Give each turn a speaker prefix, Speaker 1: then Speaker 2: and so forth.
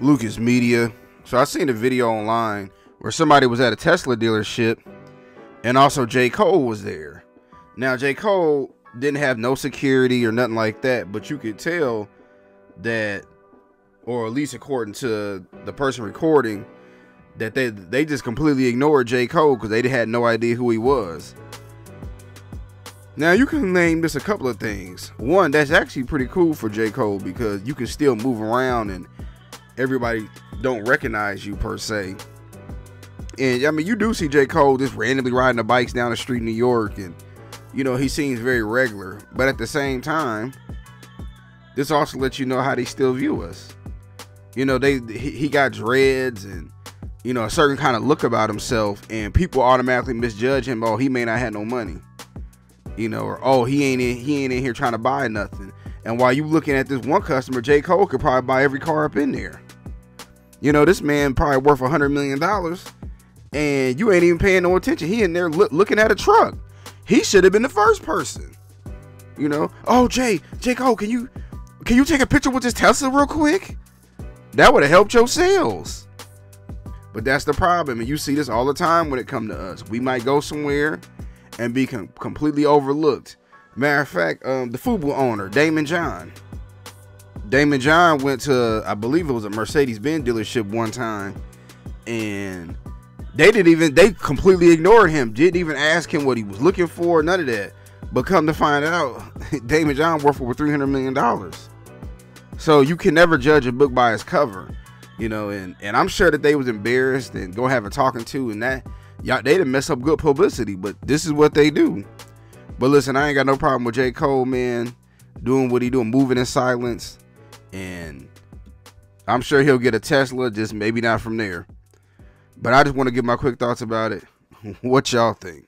Speaker 1: Lucaz Media. So I seen a video online where somebody was at a Tesla dealership and also J. Cole was there. Now J. Cole didn't have no security or nothing like that, but you could tell that or at least according to the person recording, that they they just completely ignored J. Cole because they had no idea who he was. Now you can name this a couple of things. One, that's actually pretty cool for J. Cole because you can still move around and everybody don't recognize you per se. And I mean, you do see J. Cole just randomly riding the bikes down the street in New York, and you know he seems very regular. But at the same time, this also lets you know how they still view us. You know, they he, got dreads and you know a certain kind of look about himself, and people automatically misjudge him. Oh, he may not have no money. You know, or oh he ain't in he ain't in here trying to buy nothing. And while you looking at this one customer, J. Cole could probably buy every car up in there. You know, this man probably worth a hundred million dollars, and you ain't even paying no attention. He in there look, looking at a truck. He should have been the first person. You know, oh Jay, J. Cole, can you can you take a picture with this Tesla real quick? That would have helped your sales. But that's the problem, and you see this all the time when it come to us. We might go somewhere and be com- completely overlooked. Matter of fact, um, the FUBU owner, Daymond John. Daymond John went to, I believe it was a Mercedes-Benz dealership one time, and they didn't even, they completely ignored him. Didn't even ask him what he was looking for, none of that. But come to find out, Daymond John worth over $300 million. So you can never judge a book by its cover, you know. And and I'm sure that they was embarrassed and go have a talking to, and that y'all they didn't mess up good publicity. But this is what they do. But listen, I ain't got no problem with J. Cole, man, doing what he doing, moving in silence, and I'm sure he'll get a Tesla, just maybe not from there. But I just want to give my quick thoughts about it. what y'all think?